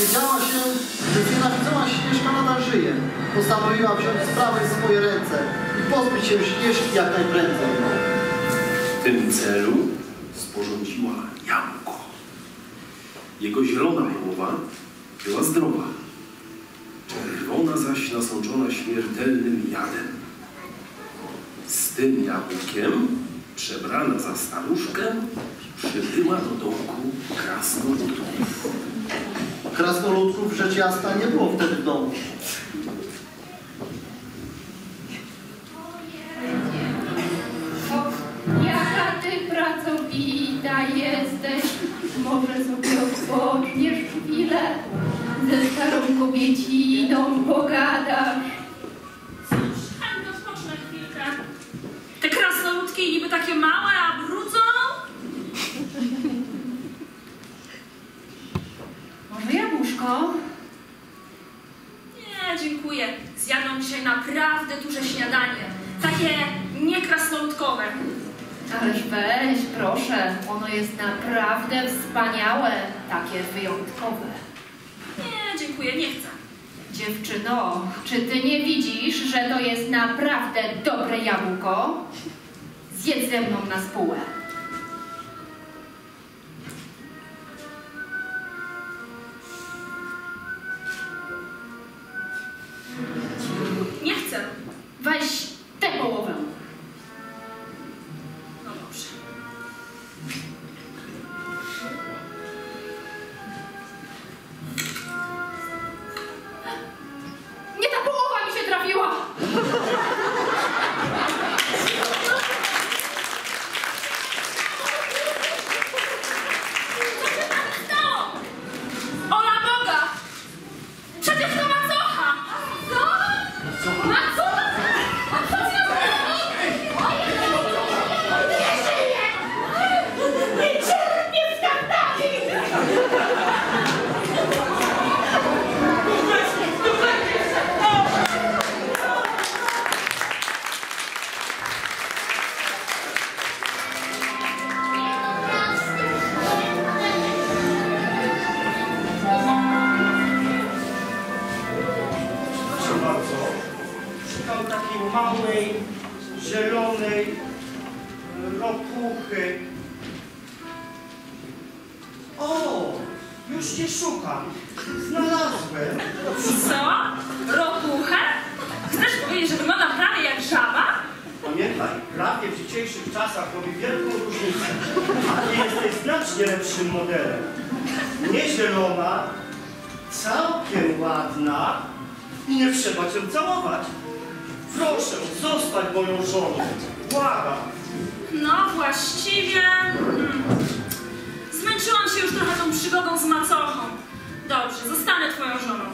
Wiedziała się, że znienawidzona Śnieżka nadal żyje. Postanowiła wziąć sprawę w swoje ręce i pozbyć się Śnieżki jak najprędzej. W tym celu sporządziła jabłko. Jego zielona połowa była zdrowa, czerwona zaś nasączona śmiertelnym jadem. Z tym jabłkiem, przebrana za staruszkę, przybyła do domku krasnoludów. Krasnoludków rzecz jasna nie było wtedy w domu. O, jaka ty pracowita jesteś. Może sobie odpoczniesz chwilę. Ze starą kobieciną pogadasz. Krasnoludki niby takie małe, a brudzą? Może jabłuszko? Nie, dziękuję. Zjadłam dzisiaj naprawdę duże śniadanie. Takie niekrasnoludkowe. Ależ weź, proszę. Ono jest naprawdę wspaniałe. Takie wyjątkowe. Nie, dziękuję, nie chcę. Dziewczyno, czy ty nie widzisz, że to jest naprawdę dobre jabłko? Zjedz ze mną na spółę. Bardzo. Szukam takiej małej, zielonej e, ropuchy. O! Już nie szukam. Znalazłem. Co? Ropuchę? Chcesz powiedzieć, że wygląda prawie jak żaba? Pamiętaj, prawie w dzisiejszych czasach robi wielką różnicę. A ty jesteś znacznie lepszym modelem. Nie zielona, całkiem ładna i nie trzeba cię całować. Proszę, zostań moją żoną. Błagam. No właściwie... Hmm. Zmęczyłam się już trochę tą przygodą z macochą. Dobrze, zostanę twoją żoną.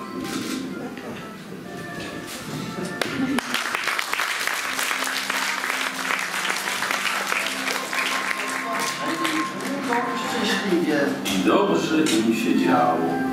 Szczęśliwie. I dobrze im się działo.